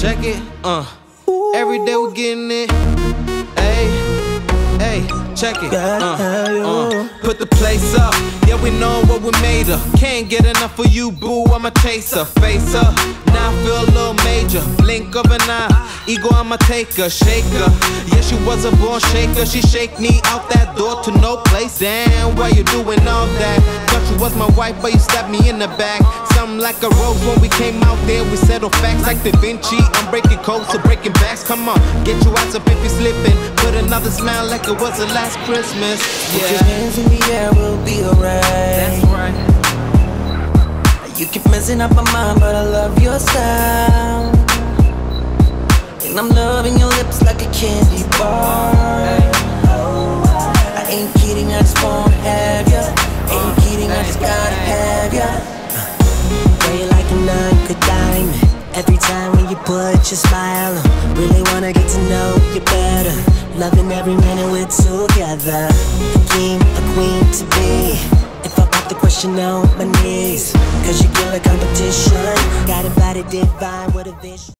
Check it, uh. Every day we're getting it. Check it. Uh, uh. Put the place up. Yeah, we know what we made her. Can't get enough of you, boo. I'm a chaser. Face her. Now I feel a little major. Blink of an eye. Ego, I'ma take her. Shake her. Yeah, she was a born shaker. She shake me out that door to no place. Damn, why you doing all that? Thought you was my wife, but you stabbed me in the back. Something like a rose when we came out there. We settled facts like Da Vinci. I'm breaking codes, so breaking backs. Come on, get you ass up if you're slipping. Put another smile like it was the last Christmas. Yeah. Put your hands in the air, we'll be alright. that's right. You keep messing up my mind, but I love your style. And I'm loving your lips like a candy bar. I ain't kidding, I just wanna have ya. Ain't uh, kidding, I just gotta have ya. Girl, you like a nine good diamond. Every time when you put your smile on, really wanna get to know you better. Loving every minute we're together. The king, the queen to be. If I pop the question on my knees, cause you kill a competition. Got a body divine with a vision.